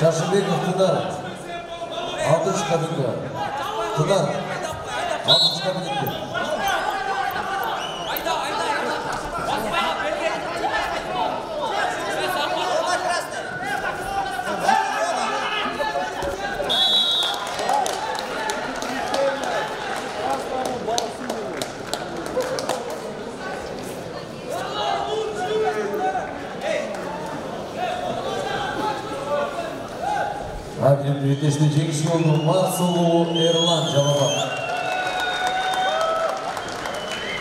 Shashibekov Tudar. Abdush Qadinga. Tudar. Abdush Qadinga. жеңиүчү болгун марсулуу эрлан жалал